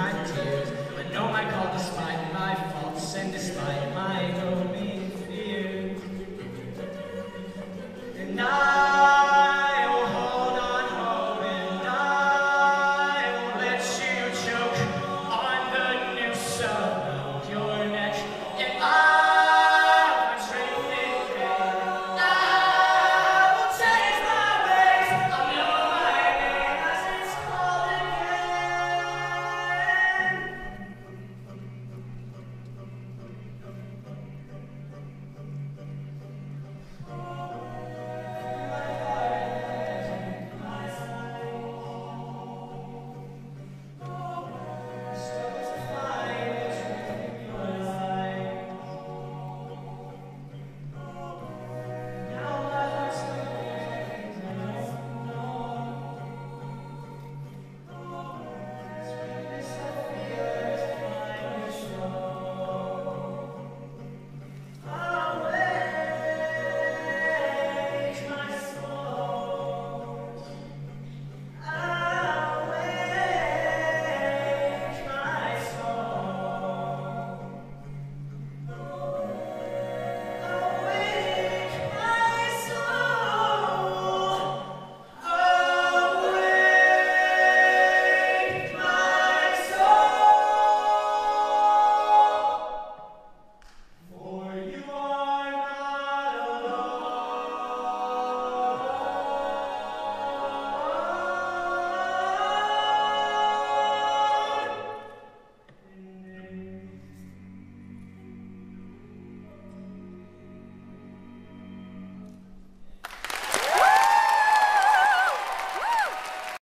five teams, but know my